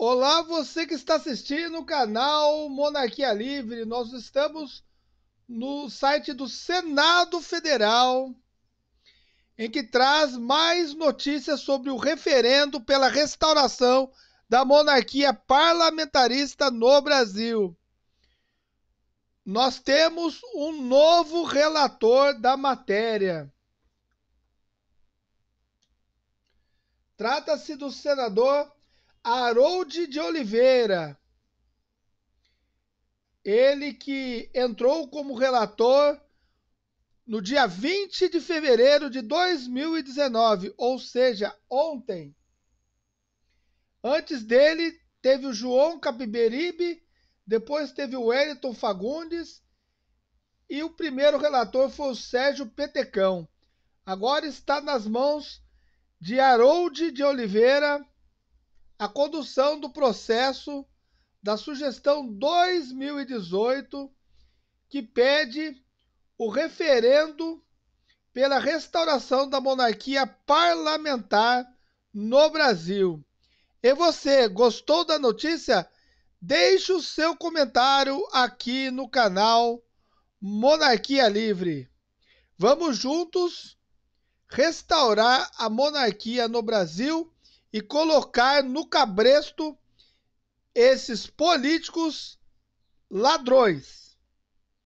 Olá, você que está assistindo o canal Monarquia Livre. Nós estamos no site do Senado Federal, em que traz mais notícias sobre o referendo pela restauração da monarquia parlamentarista no Brasil. Nós temos um novo relator da matéria. Trata-se do senador Harold de Oliveira. Ele que entrou como relator no dia 20 de fevereiro de 2019, ou seja, ontem. Antes dele, teve o João Capiberibe, depois teve o Wellington Fagundes e o primeiro relator foi o Sérgio Petecão. Agora está nas mãos de Harold de Oliveira a condução do processo da sugestão 2018 que pede o referendo pela restauração da monarquia parlamentar no Brasil. E você, gostou da notícia? Deixe o seu comentário aqui no canal Monarquia Livre. Vamos juntos restaurar a monarquia no Brasil e colocar no cabresto esses políticos ladrões.